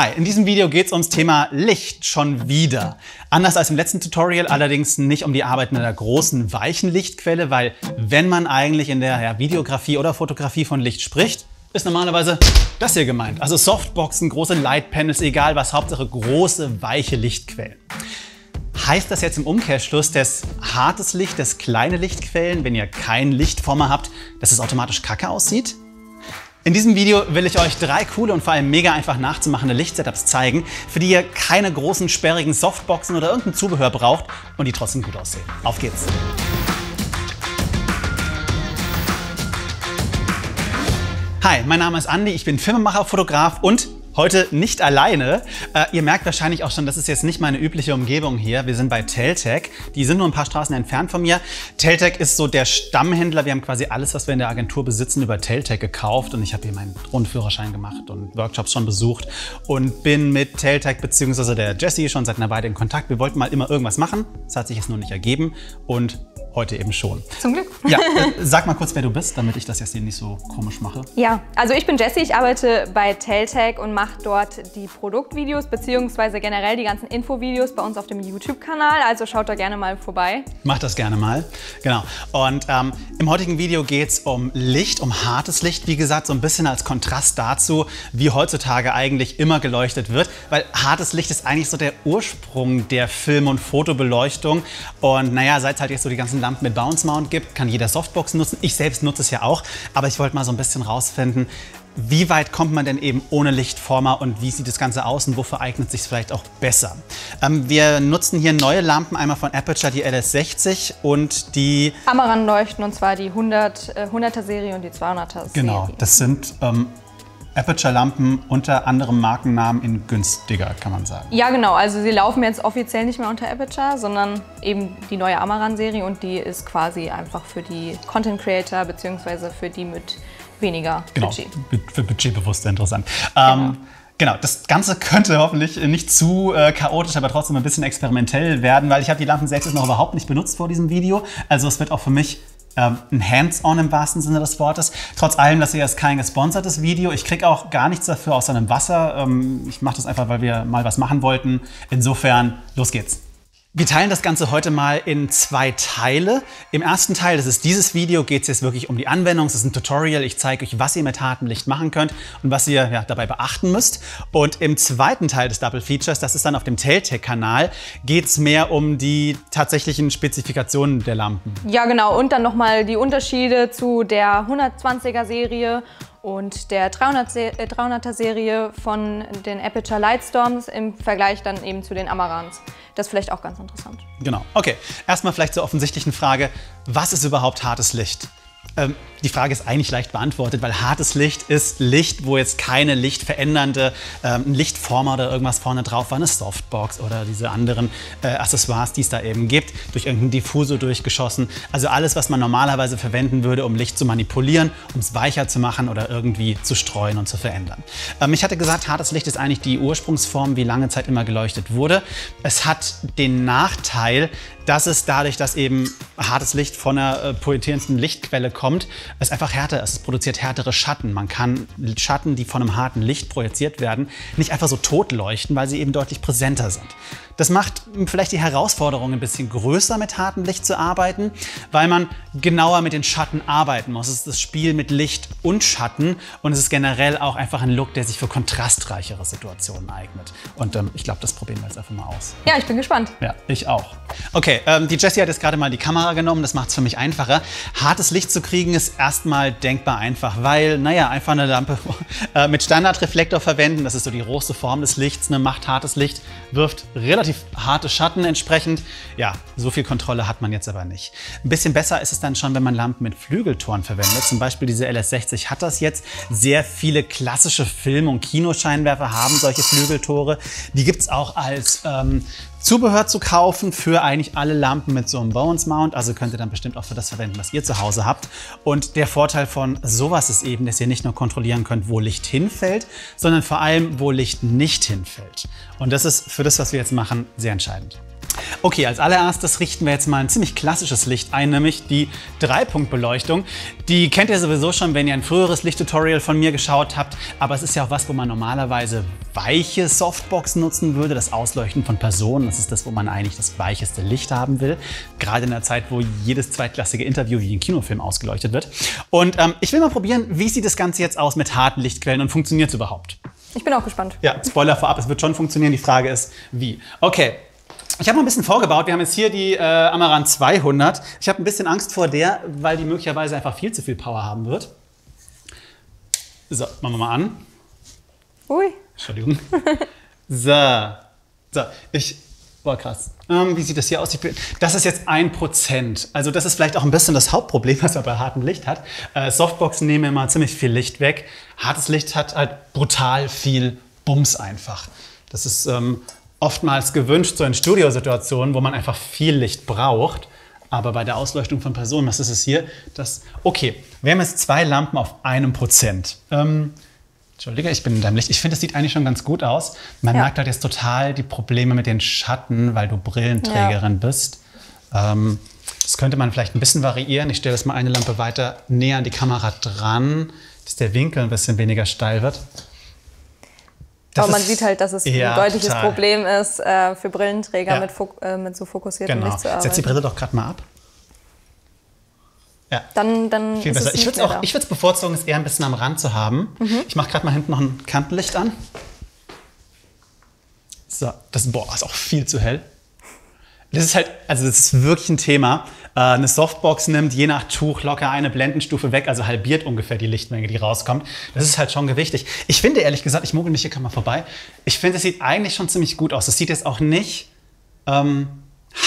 Hi, in diesem Video geht es ums Thema Licht schon wieder. Anders als im letzten Tutorial allerdings nicht um die Arbeit mit einer großen, weichen Lichtquelle, weil wenn man eigentlich in der ja, Videografie oder Fotografie von Licht spricht, ist normalerweise das hier gemeint. Also Softboxen, große Lightpanels, egal was, Hauptsache große, weiche Lichtquellen. Heißt das jetzt im Umkehrschluss, dass hartes Licht, dass kleine Lichtquellen, wenn ihr keinen Lichtformer habt, dass es automatisch kacke aussieht? In diesem Video will ich euch drei coole und vor allem mega einfach nachzumachende Lichtsetups zeigen, für die ihr keine großen sperrigen Softboxen oder irgendein Zubehör braucht und die trotzdem gut aussehen. Auf geht's! Hi, mein Name ist Andi, ich bin Filmemacher, Fotograf und Heute nicht alleine. Äh, ihr merkt wahrscheinlich auch schon, das ist jetzt nicht meine übliche Umgebung hier. Wir sind bei Teltec. Die sind nur ein paar Straßen entfernt von mir. Teltec ist so der Stammhändler. Wir haben quasi alles, was wir in der Agentur besitzen, über Teltec gekauft. Und ich habe hier meinen Grundführerschein gemacht und Workshops schon besucht und bin mit Teltec bzw. der Jessie schon seit einer Weile in Kontakt. Wir wollten mal immer irgendwas machen. Das hat sich jetzt nur nicht ergeben. Und heute eben schon. Zum Glück. Ja, äh, sag mal kurz, wer du bist, damit ich das jetzt hier nicht so komisch mache. Ja, also ich bin Jessie, ich arbeite bei Teltec und mache dort die Produktvideos beziehungsweise generell die ganzen Infovideos bei uns auf dem YouTube-Kanal. Also schaut da gerne mal vorbei. Mach das gerne mal. Genau. Und ähm, im heutigen Video geht es um Licht, um hartes Licht, wie gesagt, so ein bisschen als Kontrast dazu, wie heutzutage eigentlich immer geleuchtet wird. Weil hartes Licht ist eigentlich so der Ursprung der Film- und Fotobeleuchtung. Und naja, seit es halt jetzt so die ganzen Lampen mit Bounce Mount gibt, kann jeder Softbox nutzen. Ich selbst nutze es ja auch, aber ich wollte mal so ein bisschen rausfinden, wie weit kommt man denn eben ohne Lichtformer und wie sieht das Ganze aus und wofür eignet sich vielleicht auch besser? Ähm, wir nutzen hier neue Lampen, einmal von Aperture die LS60 und die Amaran leuchten und zwar die 100, äh, 100er Serie und die 200er Serie. Genau, das sind ähm, Aperture-Lampen unter anderem Markennamen in günstiger, kann man sagen. Ja, genau. Also sie laufen jetzt offiziell nicht mehr unter Aperture, sondern eben die neue Amaran-Serie und die ist quasi einfach für die Content Creator bzw. für die mit weniger genau, Budget. Für Budgetbewusste interessant. Genau. Ähm, Genau, das Ganze könnte hoffentlich nicht zu äh, chaotisch, aber trotzdem ein bisschen experimentell werden, weil ich habe die Lampen selbst noch überhaupt nicht benutzt vor diesem Video. Also es wird auch für mich ähm, ein Hands-on im wahrsten Sinne des Wortes. Trotz allem, dass hier ist kein gesponsertes Video. Ich kriege auch gar nichts dafür aus einem Wasser. Ähm, ich mache das einfach, weil wir mal was machen wollten. Insofern, los geht's. Wir teilen das Ganze heute mal in zwei Teile. Im ersten Teil, das ist dieses Video, geht es jetzt wirklich um die Anwendung. Es ist ein Tutorial. Ich zeige euch, was ihr mit hartem Licht machen könnt und was ihr ja, dabei beachten müsst. Und im zweiten Teil des Double Features, das ist dann auf dem Teltec-Kanal, geht es mehr um die tatsächlichen Spezifikationen der Lampen. Ja, genau. Und dann nochmal die Unterschiede zu der 120er-Serie und der 300er Serie von den Aperture Lightstorms im Vergleich dann eben zu den Amarans. Das ist vielleicht auch ganz interessant. Genau. Okay, erstmal vielleicht zur offensichtlichen Frage, was ist überhaupt hartes Licht? Ähm, die Frage ist eigentlich leicht beantwortet, weil hartes Licht ist Licht, wo jetzt keine lichtverändernde ähm, Lichtformer oder irgendwas vorne drauf war, eine Softbox oder diese anderen äh, Accessoires, die es da eben gibt, durch irgendeinen Diffusor durchgeschossen. Also alles, was man normalerweise verwenden würde, um Licht zu manipulieren, um es weicher zu machen oder irgendwie zu streuen und zu verändern. Ähm, ich hatte gesagt, hartes Licht ist eigentlich die Ursprungsform, wie lange Zeit immer geleuchtet wurde. Es hat den Nachteil, dass es dadurch, dass eben hartes Licht von einer äh, pointierenden Lichtquelle kommt, es einfach härter ist. Es produziert härtere Schatten. Man kann Schatten, die von einem harten Licht projiziert werden, nicht einfach so tot leuchten, weil sie eben deutlich präsenter sind. Das macht vielleicht die Herausforderung ein bisschen größer, mit hartem Licht zu arbeiten, weil man genauer mit den Schatten arbeiten muss. Es ist das Spiel mit Licht und Schatten und es ist generell auch einfach ein Look, der sich für kontrastreichere Situationen eignet. Und ähm, ich glaube, das probieren wir jetzt einfach mal aus. Ja, ich bin gespannt. Ja, ich auch. Okay, ähm, die Jessie hat jetzt gerade mal die Kamera genommen, das macht es für mich einfacher. Hartes Licht zu kriegen ist erstmal denkbar einfach, weil, naja, einfach eine Lampe äh, mit Standardreflektor verwenden, das ist so die rohste Form des Lichts, ne, macht hartes Licht, wirft relativ relativ harte Schatten entsprechend. Ja, so viel Kontrolle hat man jetzt aber nicht. Ein bisschen besser ist es dann schon, wenn man Lampen mit Flügeltoren verwendet. Zum Beispiel diese LS60 hat das jetzt. Sehr viele klassische Film- und Kinoscheinwerfer haben solche Flügeltore. Die gibt es auch als ähm, Zubehör zu kaufen für eigentlich alle Lampen mit so einem Bones Mount. Also könnt ihr dann bestimmt auch für das verwenden, was ihr zu Hause habt. Und der Vorteil von sowas ist eben, dass ihr nicht nur kontrollieren könnt, wo Licht hinfällt, sondern vor allem, wo Licht nicht hinfällt. Und das ist für das, was wir jetzt machen, sehr entscheidend. Okay, als allererstes richten wir jetzt mal ein ziemlich klassisches Licht ein, nämlich die Dreipunktbeleuchtung. Die kennt ihr sowieso schon, wenn ihr ein früheres Lichttutorial von mir geschaut habt. Aber es ist ja auch was, wo man normalerweise weiche Softbox nutzen würde, das Ausleuchten von Personen. Das ist das, wo man eigentlich das weicheste Licht haben will. Gerade in der Zeit, wo jedes zweitklassige Interview wie ein Kinofilm ausgeleuchtet wird. Und ähm, ich will mal probieren, wie sieht das Ganze jetzt aus mit harten Lichtquellen und funktioniert es überhaupt? Ich bin auch gespannt. Ja, Spoiler vorab, es wird schon funktionieren. Die Frage ist, wie. Okay. Ich habe mal ein bisschen vorgebaut. Wir haben jetzt hier die äh, Amaran 200. Ich habe ein bisschen Angst vor der, weil die möglicherweise einfach viel zu viel Power haben wird. So, machen wir mal an. Ui. Entschuldigung. so. So, ich. Boah, krass. Ähm, wie sieht das hier aus? Das ist jetzt ein Prozent. Also, das ist vielleicht auch ein bisschen das Hauptproblem, was er bei hartem Licht hat. Äh, Softboxen nehmen immer ziemlich viel Licht weg. Hartes Licht hat halt brutal viel Bums einfach. Das ist ähm, oftmals gewünscht, so in Studiosituationen, wo man einfach viel Licht braucht. Aber bei der Ausleuchtung von Personen, was ist es hier? Das, okay, wir haben jetzt zwei Lampen auf einem Prozent. Ähm, Entschuldige, ich bin in deinem Licht. Ich finde, es sieht eigentlich schon ganz gut aus. Man Ja. merkt halt jetzt total die Probleme mit den Schatten, weil du Brillenträgerin bist. Ähm, das könnte man vielleicht ein bisschen variieren. Ich stelle das mal eine Lampe weiter näher an die Kamera dran, dass der Winkel ein bisschen weniger steil wird. Das Aber man ist- sieht halt, dass es Ja, ein deutliches total. Problem ist, äh, für Brillenträger Ja. mit, äh, mit so fokussiertem Genau. Licht zu Setz die arbeiten. Brille doch gerade mal ab. Ja, Dann, dann viel ist besser. es Ich würde nicht es auch, ich würde es bevorzugen, es eher ein bisschen am Rand zu haben. Mhm. Ich mache gerade mal hinten noch ein Kantenlicht an. So, das boah, ist auch viel zu hell. Das ist halt, also das ist wirklich ein Thema. Äh, Eine Softbox nimmt je nach Tuch locker eine Blendenstufe weg, also halbiert ungefähr die Lichtmenge, die rauskommt. Das ist halt schon gewichtig. Ich finde ehrlich gesagt, ich mogel mich hier, kann mal vorbei. Ich finde, es sieht eigentlich schon ziemlich gut aus. Es sieht jetzt auch nicht ähm,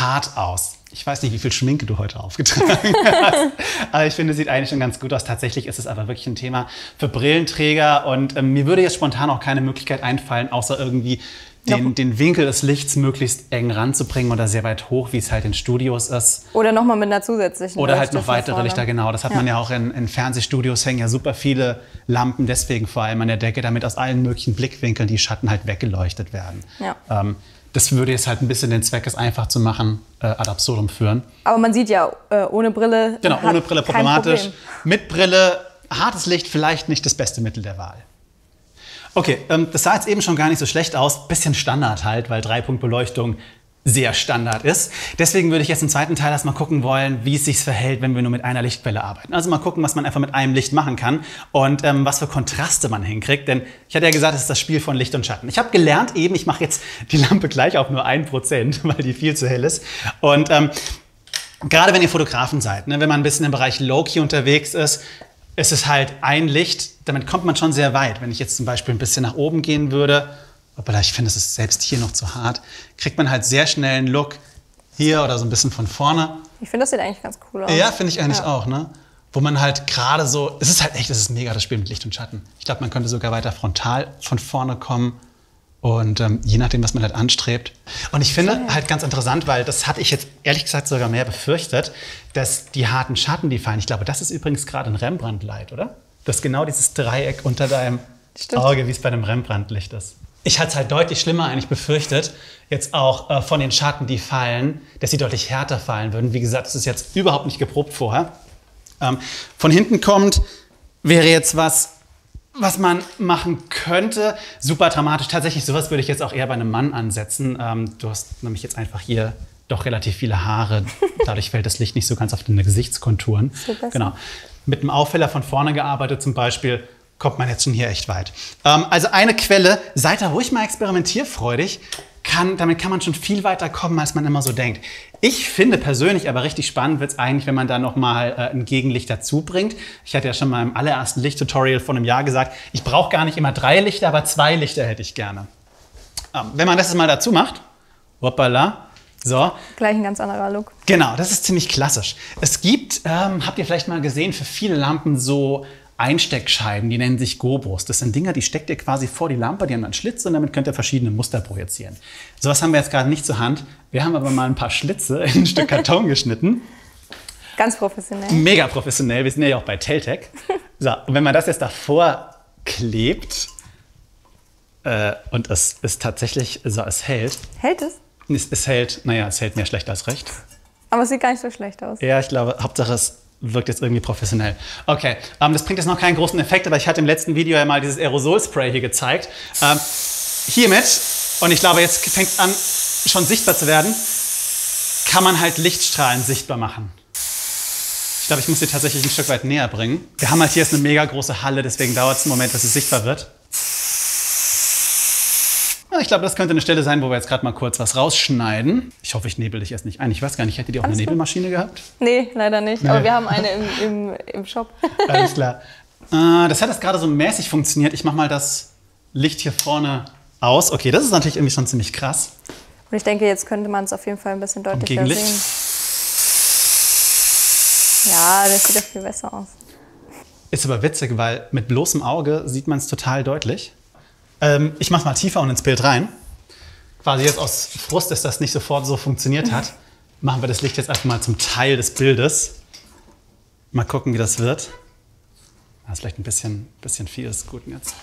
hart aus. Ich weiß nicht, wie viel Schminke du heute aufgetragen hast, aber ich finde, es sieht eigentlich schon ganz gut aus. Tatsächlich ist es aber wirklich ein Thema für Brillenträger und ähm, mir würde jetzt spontan auch keine Möglichkeit einfallen, außer irgendwie den, den Winkel des Lichts möglichst eng ranzubringen oder sehr weit hoch, wie es halt in Studios ist. Oder nochmal mit einer zusätzlichen Oder halt noch weitere vorne. Lichter, genau. Das hat Ja. man ja auch in, in Fernsehstudios, hängen ja super viele Lampen, deswegen vor allem an der Decke, damit aus allen möglichen Blickwinkeln die Schatten halt weggeleuchtet werden. Ja. Ähm, das würde jetzt halt ein bisschen den Zweck, es einfach zu machen, äh, ad absurdum führen. Aber man sieht ja, äh, ohne Brille. Genau, ohne Brille problematisch. Problem. Mit Brille, hartes Licht, vielleicht nicht das beste Mittel der Wahl. Okay, ähm, das sah jetzt eben schon gar nicht so schlecht aus. Bisschen Standard halt, weil Dreipunktbeleuchtung sehr Standard ist. Deswegen würde ich jetzt im zweiten Teil erstmal gucken wollen, wie es sich verhält, wenn wir nur mit einer Lichtquelle arbeiten. Also mal gucken, was man einfach mit einem Licht machen kann und ähm, was für Kontraste man hinkriegt. Denn ich hatte ja gesagt, es ist das Spiel von Licht und Schatten. Ich habe gelernt eben, ich mache jetzt die Lampe gleich auf nur 1%, weil die viel zu hell ist. Und ähm, gerade wenn ihr Fotografen seid, ne, wenn man ein bisschen im Bereich Low-Key unterwegs ist, ist es halt ein Licht, damit kommt man schon sehr weit. Wenn ich jetzt zum Beispiel ein bisschen nach oben gehen würde, aber ich finde, es ist selbst hier noch zu hart, kriegt man halt sehr schnell einen Look hier oder so ein bisschen von vorne. Ich finde, das sieht eigentlich ganz cool aus. Ja, finde ich eigentlich Ja. auch, ne? Wo man halt gerade so, es ist halt echt, es ist mega das Spiel mit Licht und Schatten. Ich glaube, man könnte sogar weiter frontal von vorne kommen und ähm, je nachdem, was man halt anstrebt. Und ich finde halt ganz interessant, weil das hatte ich jetzt ehrlich gesagt sogar mehr befürchtet, dass die harten Schatten, die fallen, ich glaube, das ist übrigens gerade ein Rembrandt-Light, oder? Das ist genau dieses Dreieck unter deinem Stimmt. Auge, wie es bei einem Rembrandt-Licht ist. Ich hatte es halt deutlich schlimmer eigentlich befürchtet, jetzt auch äh, von den Schatten, die fallen, dass sie deutlich härter fallen würden. Wie gesagt, das ist jetzt überhaupt nicht geprobt vorher. Ähm, von hinten kommt, wäre jetzt was, was man machen könnte. Super dramatisch. Tatsächlich, sowas würde ich jetzt auch eher bei einem Mann ansetzen. Ähm, du hast nämlich jetzt einfach hier doch relativ viele Haare. Dadurch fällt das Licht nicht so ganz auf deine Gesichtskonturen. Besser. Genau. Mit einem Aufheller von vorne gearbeitet zum Beispiel, kommt man jetzt schon hier echt weit. Ähm, also eine Quelle, seid da ruhig mal experimentierfreudig. Kann, damit kann man schon viel weiter kommen, als man immer so denkt. Ich finde persönlich aber richtig spannend wird es eigentlich, wenn man da nochmal äh, ein Gegenlicht dazu bringt. Ich hatte ja schon mal im allerersten Lichttutorial vor einem Jahr gesagt, ich brauche gar nicht immer drei Lichter, aber zwei Lichter hätte ich gerne. Ähm, wenn man das jetzt mal dazu macht, hoppala, so, Gleich ein ganz anderer Look. Genau, das ist ziemlich klassisch. Es gibt, ähm, habt ihr vielleicht mal gesehen, für viele Lampen so Einsteckscheiben, die nennen sich Gobos. Das sind Dinger, die steckt ihr quasi vor die Lampe, die haben einen Schlitz und damit könnt ihr verschiedene Muster projizieren. Sowas haben wir jetzt gerade nicht zur Hand. Wir haben aber mal ein paar Schlitze in ein Stück Karton geschnitten. Ganz professionell. Mega professionell, wir sind ja auch bei Teltec. So, und wenn man das jetzt davor klebt äh, und es ist tatsächlich so, es hält, Hält es? Es, es hält, naja, es hält mehr schlecht als recht. Aber es sieht gar nicht so schlecht aus. Ja, ich glaube, Hauptsache es wirkt jetzt irgendwie professionell. Okay, ähm, das bringt jetzt noch keinen großen Effekt, aber ich hatte im letzten Video ja mal dieses Aerosolspray hier gezeigt. Ähm, hiermit, und ich glaube, jetzt fängt es an, schon sichtbar zu werden, kann man halt Lichtstrahlen sichtbar machen. Ich glaube, ich muss sie tatsächlich ein Stück weit näher bringen. Wir haben halt hier ist eine mega große Halle, deswegen dauert es einen Moment, bis es sichtbar wird. Ich glaube, das könnte eine Stelle sein, wo wir jetzt gerade mal kurz was rausschneiden. Ich hoffe, ich nebel dich erst nicht ein. Ich weiß gar nicht, hättet ihr auch Alles eine gut. Nebelmaschine gehabt? Nee, leider nicht. Nee. Aber wir haben eine im, im, im Shop. Alles klar. Äh, das hat jetzt gerade so mäßig funktioniert. Ich mache mal das Licht hier vorne aus. Okay, das ist natürlich irgendwie schon ziemlich krass. Und ich denke, jetzt könnte man es auf jeden Fall ein bisschen deutlicher sehen. Ja, das sieht ja viel besser aus. Ist aber witzig, weil mit bloßem Auge sieht man es total deutlich. Ähm, ich mache mal tiefer und ins Bild rein. Quasi jetzt aus Frust, dass das nicht sofort so funktioniert hat, machen wir das Licht jetzt einfach mal zum Teil des Bildes. Mal gucken, wie das wird. Das ist vielleicht ein bisschen, bisschen viel ist gut jetzt.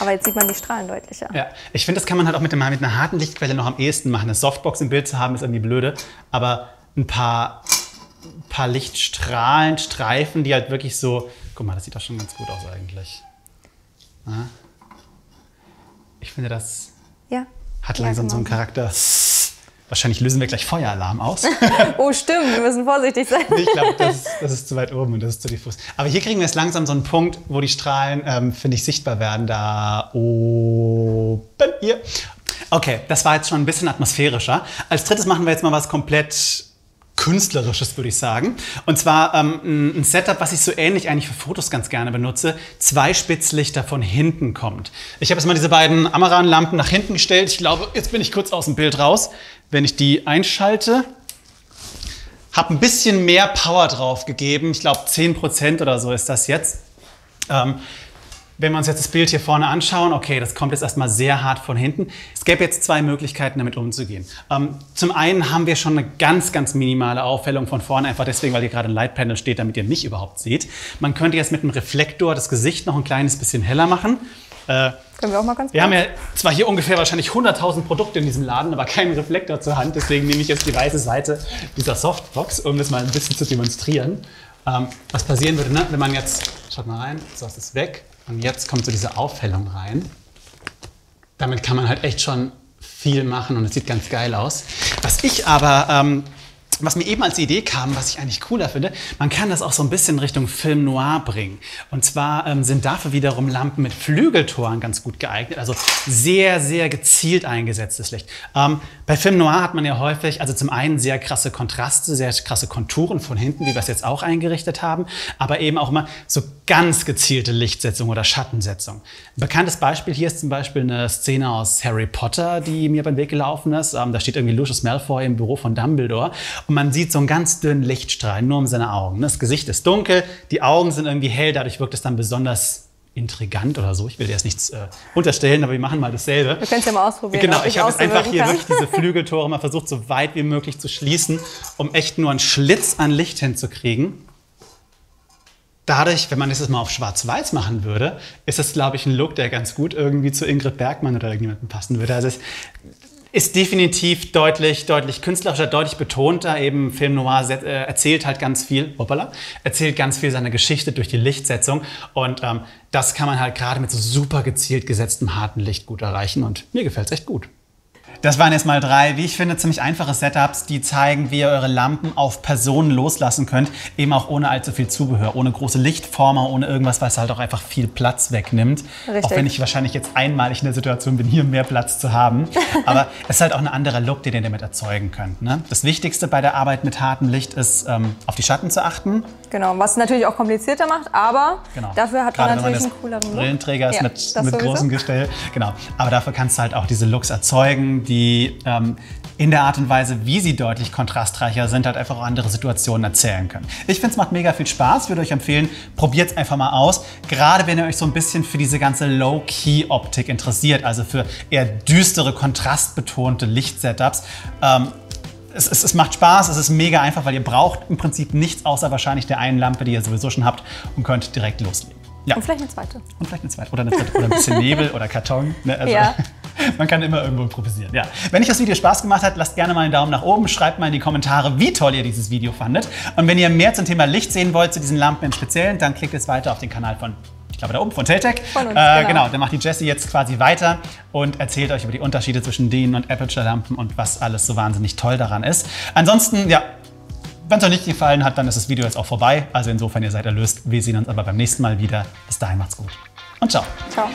Aber jetzt sieht man die Strahlen deutlicher. Ja, ich finde, das kann man halt auch mit, dem, mit einer harten Lichtquelle noch am ehesten machen. Eine Softbox im Bild zu haben, ist irgendwie blöde. Aber ein paar, paar Lichtstrahlen, Streifen, die halt wirklich so. Guck mal, das sieht doch schon ganz gut aus eigentlich. Ja. Ich finde, das Ja. hat Ja, langsam so einen genau. Charakter. Wahrscheinlich lösen wir gleich Feueralarm aus. Oh, stimmt, wir müssen vorsichtig sein. ich glaube, das, ist- das ist zu weit oben und das ist zu diffus. Aber hier kriegen wir jetzt langsam so einen Punkt, wo die Strahlen, ähm, finde ich, sichtbar werden. Da oben hier. Okay, das war jetzt schon ein bisschen atmosphärischer. Als drittes machen wir jetzt mal was komplett Künstlerisches, würde ich sagen. Und zwar ähm, ein- Setup, was ich so ähnlich eigentlich für Fotos ganz gerne benutze. Zwei Spitzlichter von hinten kommt. Ich habe jetzt mal diese beiden Amaran-Lampen nach hinten gestellt. Ich glaube, jetzt bin ich kurz aus dem Bild raus. Wenn ich die einschalte, habe ein bisschen mehr Power drauf gegeben. Ich glaube 10% oder so ist das jetzt. Ähm, wenn wir uns jetzt das Bild hier vorne anschauen, okay, das kommt jetzt erstmal sehr hart von hinten. Es gäbe jetzt zwei Möglichkeiten, damit umzugehen. Ähm, zum einen haben wir schon eine ganz, ganz minimale Aufhellung von vorne, einfach deswegen, weil hier gerade ein Lightpanel steht, damit ihr mich überhaupt seht. Man könnte jetzt mit einem Reflektor das Gesicht noch ein kleines bisschen heller machen. Äh, Können wir auch mal ganz wir haben ja zwar hier ungefähr wahrscheinlich 100.000 Produkte in diesem Laden, aber keinen Reflektor zur Hand. Deswegen nehme ich jetzt die weiße Seite dieser Softbox, um das mal ein bisschen zu demonstrieren. Ähm, was passieren würde, ne? wenn man jetzt, schaut mal rein, so ist es weg. Und jetzt kommt so diese Aufhellung rein. Damit kann man halt echt schon viel machen und es sieht ganz geil aus. Was ich aber, ähm, was mir eben als Idee kam, was ich eigentlich cooler finde, man kann das auch so ein bisschen Richtung Film Noir bringen. Und zwar ähm, sind dafür wiederum Lampen mit Flügeltoren ganz gut geeignet, also sehr, sehr gezielt eingesetztes Licht. Ähm, bei Film Noir hat man ja häufig, also zum einen sehr krasse Kontraste, sehr krasse Konturen von hinten, wie wir es jetzt auch eingerichtet haben, aber eben auch immer so ganz gezielte Lichtsetzung oder Schattensetzung. Ein bekanntes Beispiel hier ist zum Beispiel eine Szene aus Harry Potter, die mir beim Weg gelaufen ist. Ähm, da steht irgendwie Lucius Malfoy im Büro von Dumbledore und man sieht so einen ganz dünnen Lichtstrahl nur um seine Augen. Das Gesicht ist dunkel, die Augen sind irgendwie hell, dadurch wirkt es dann besonders intrigant oder so. Ich will dir jetzt nichts äh, unterstellen, aber wir machen mal dasselbe. Wir können es ja mal ausprobieren. Genau, ich habe jetzt einfach hier kann. wirklich diese Flügeltore mal versucht, so weit wie möglich zu schließen, um echt nur einen Schlitz an Licht hinzukriegen. Dadurch, wenn man das jetzt mal auf schwarz-weiß machen würde, ist das, glaube ich, ein Look, der ganz gut irgendwie zu Ingrid Bergmann oder irgendjemandem passen würde. Also es ist definitiv deutlich, deutlich künstlerischer, deutlich betonter. Eben Film Noir äh, erzählt halt ganz viel, hoppala, erzählt ganz viel seiner Geschichte durch die Lichtsetzung. Und ähm, das kann man halt gerade mit so super gezielt gesetztem harten Licht gut erreichen. Und mir gefällt es echt gut. Das waren jetzt mal drei, wie ich finde, ziemlich einfache Setups, die zeigen, wie ihr eure Lampen auf Personen loslassen könnt, eben auch ohne allzu viel Zubehör, ohne große Lichtformer, ohne irgendwas, was halt auch einfach viel Platz wegnimmt. Richtig. Auch wenn ich wahrscheinlich jetzt einmalig in der Situation bin, hier mehr Platz zu haben. Aber es ist halt auch ein anderer Look, den ihr damit erzeugen könnt. Ne? Das Wichtigste bei der Arbeit mit hartem Licht ist, ähm, auf die Schatten zu achten. Genau, was natürlich auch komplizierter macht, aber Genau. dafür hat Gerade man natürlich einen cooleren Look. Brillenträger ist Ja, mit, mit sowieso. großem Gestell. Genau. Aber dafür kannst du halt auch diese Looks erzeugen, die ähm, in der Art und Weise, wie sie deutlich kontrastreicher sind, halt einfach auch andere Situationen erzählen können. Ich finde, es macht mega viel Spaß. Würde euch empfehlen, probiert es einfach mal aus. Gerade wenn ihr euch so ein bisschen für diese ganze Low-Key-Optik interessiert, also für eher düstere, kontrastbetonte Lichtsetups. Ähm, es, es, es macht Spaß, es ist mega einfach, weil ihr braucht im Prinzip nichts außer wahrscheinlich der einen Lampe, die ihr sowieso schon habt und könnt direkt loslegen. Ja. Und vielleicht eine zweite. Und vielleicht eine zweite. Oder, eine dritte. oder ein bisschen Nebel oder Karton. Ne? Also, ja. Man kann immer irgendwo improvisieren. Ja. Wenn euch das Video Spaß gemacht hat, lasst gerne mal einen Daumen nach oben, schreibt mal in die Kommentare, wie toll ihr dieses Video fandet. Und wenn ihr mehr zum Thema Licht sehen wollt, zu diesen Lampen im Speziellen, dann klickt jetzt weiter auf den Kanal von ich glaube da oben, von Teltec. Von uns, äh, genau. genau, dann macht die Jessie jetzt quasi weiter und erzählt euch über die Unterschiede zwischen denen und Aperture-Lampen und was alles so wahnsinnig toll daran ist. Ansonsten, ja, wenn es euch nicht gefallen hat, dann ist das Video jetzt auch vorbei. Also insofern, ihr seid erlöst. Wir sehen uns aber beim nächsten Mal wieder. Bis dahin macht's gut. Und ciao. Ciao.